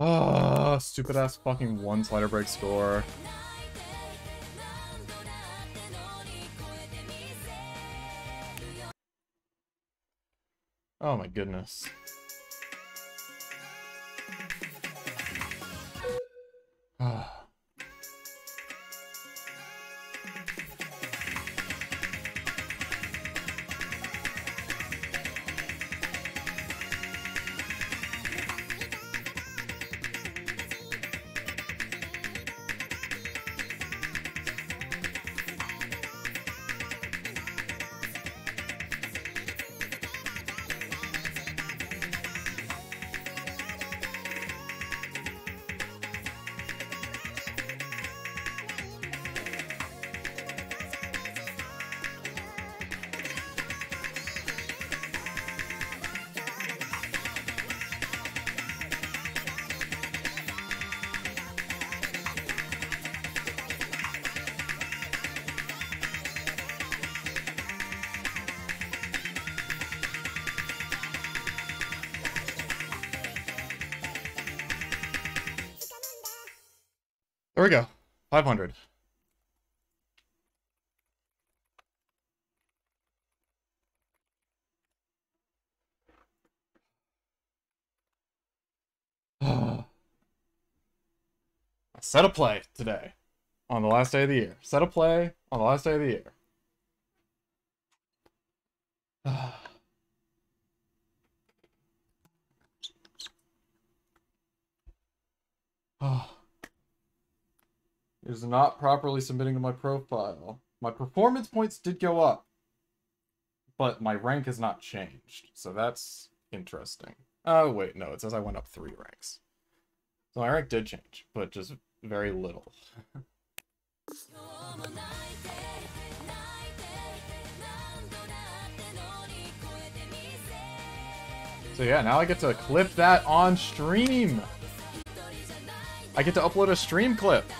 Oh, stupid ass fucking one slider break score. Oh my goodness. Ah. There we go. 500. A set a play today on the last day of the year. Set a play on the last day of the year. is not properly submitting to my profile. My performance points did go up, but my rank has not changed. So that's interesting. Oh, wait, no, it says I went up three ranks. So my rank did change, but just very little. so yeah, now I get to clip that on stream. I get to upload a stream clip.